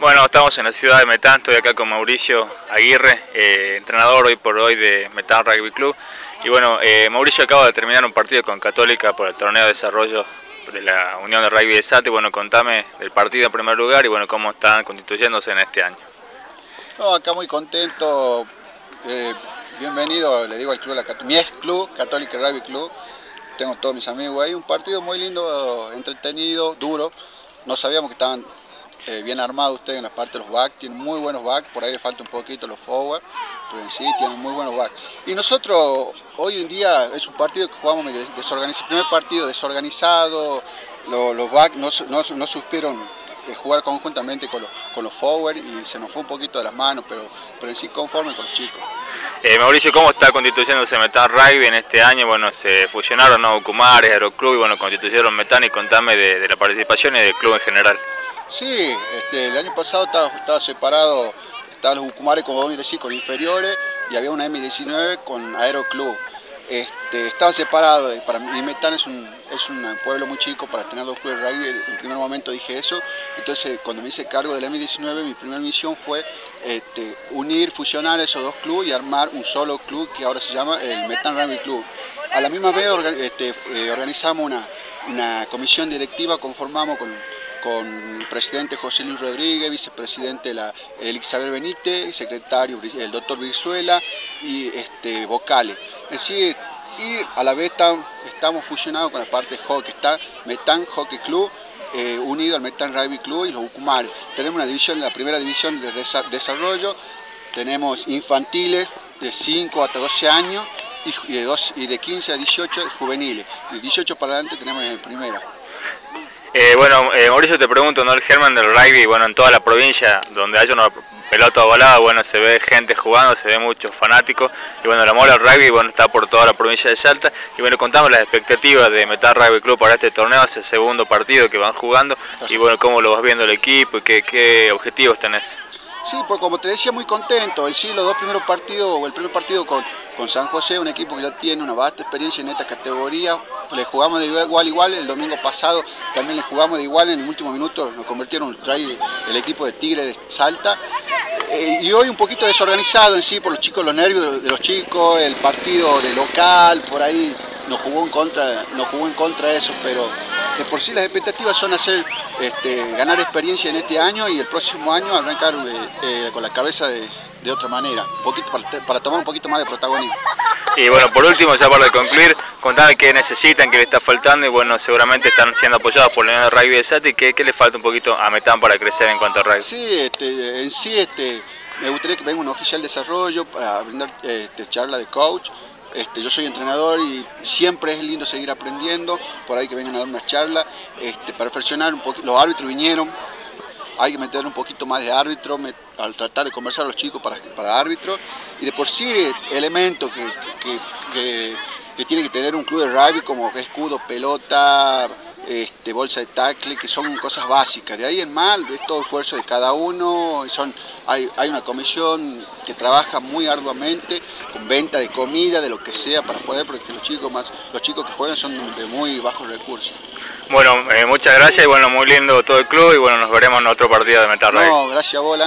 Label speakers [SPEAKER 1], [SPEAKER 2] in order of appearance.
[SPEAKER 1] Bueno, estamos en la ciudad de Metán, estoy acá con Mauricio Aguirre, eh, entrenador hoy por hoy de Metán Rugby Club. Y bueno, eh, Mauricio acaba de terminar un partido con Católica por el torneo de desarrollo de la Unión de Rugby de SAT. Y bueno, contame del partido en primer lugar y bueno, cómo están constituyéndose en este año.
[SPEAKER 2] No, acá muy contento, eh, bienvenido, le digo al club, mi ex club, Católica Rugby Club. Tengo todos mis amigos ahí, un partido muy lindo, entretenido, duro. No sabíamos que estaban eh, bien armado usted en la parte de los backs, tiene muy buenos backs, por ahí le falta un poquito los forward, pero en sí tienen muy buenos backs. Y nosotros hoy en día es un partido que jugamos desorganizado, primer partido desorganizado, los, backs no, no, no supieron eh, jugar conjuntamente con los, con los forward y se nos fue un poquito de las manos, pero, pero en sí conforme con los chicos.
[SPEAKER 1] Eh, Mauricio, ¿cómo está constituyéndose Metan Rugby en este año? Bueno, se fusionaron ¿no? Cumares, Aeroclub y bueno, constituyeron Metan y contame de la participación y del club en general.
[SPEAKER 2] Sí, este, el año pasado estaba, separado, estaban los Ucumares, como vos con inferiores, y había una M19 con Aeroclub. Este, estaban separados, para mí Metán es un, es un pueblo muy chico para tener dos clubes de rugby, en el primer momento dije eso, entonces cuando me hice cargo del M19 mi primera misión fue este, unir, fusionar esos dos clubes y armar un solo club que ahora se llama el Metán Rugby Club. A la misma vez este, eh, organizamos una, una comisión directiva, conformamos con con el presidente José Luis Rodríguez, vicepresidente la, Elizabeth Benítez, secretario el doctor Virzuela y este, vocales. y a la vez estamos fusionados con la parte de hockey, está Metán Hockey Club, eh, unido al Metán Rugby Club y los Ucumares. Tenemos una división, la primera división de desarrollo, tenemos infantiles de 5 hasta 12 años y de, y de 15 a 18 juveniles. De 18 para adelante tenemos en primera.
[SPEAKER 1] Eh, bueno, eh, Mauricio, te pregunto, ¿no? El German del rugby, bueno, en toda la provincia donde hay una pelota volada, bueno, se ve gente jugando, se ve muchos fanáticos, y bueno, la mola del rugby, bueno, está por toda la provincia de Salta, y bueno, contamos las expectativas de Metal Rugby Club para este torneo, es el segundo partido que van jugando, y bueno, cómo lo vas viendo el equipo y qué, qué objetivos tenés.
[SPEAKER 2] Sí, pues como te decía, muy contento. Sí, los dos primeros partidos, o el primer partido con, con San José, un equipo que ya tiene una vasta experiencia en esta categoría, le jugamos de igual igual, el domingo pasado también le jugamos de igual, en el último minuto nos convirtieron el equipo de Tigre de Salta. Eh, y hoy un poquito desorganizado en sí por los chicos, los nervios de los chicos, el partido de local, por ahí nos jugó en contra, nos jugó en contra eso, pero de por sí las expectativas son hacer este, ganar experiencia en este año y el próximo año arrancar eh, eh, con la cabeza de, otra manera, poquito, para, tomar un poquito más de protagonismo.
[SPEAKER 1] Y bueno, por último, ya para concluir, contame qué necesitan, qué le está faltando y bueno, seguramente están siendo apoyados por la Unión de Rugby de y qué, le falta un poquito a Metán para crecer en cuanto a rugby.
[SPEAKER 2] Sí, este, en sí este, me gustaría que venga un oficial de desarrollo para brindar este, charla de coach, este, yo soy entrenador y siempre es lindo seguir aprendiendo, por ahí que vengan a dar una charla, este, para perfeccionar un poquito, los árbitros vinieron, hay que meter un poquito más de árbitro, al tratar de conversar a los chicos para, para árbitro, y de por sí elementos que, que, que tiene que tener un club de rugby como escudo, pelota, este, bolsa de tackle, que son cosas básicas. De ahí en mal, es todo esfuerzo de cada uno, son, hay, hay una comisión que trabaja muy arduamente con venta de comida, de lo que sea, para poder, porque los chicos más, los chicos que juegan son de muy bajos recursos.
[SPEAKER 1] Bueno, eh, muchas gracias y bueno, muy lindo todo el club y bueno, nos veremos en otro partido de Metal
[SPEAKER 2] No, gracias a vos,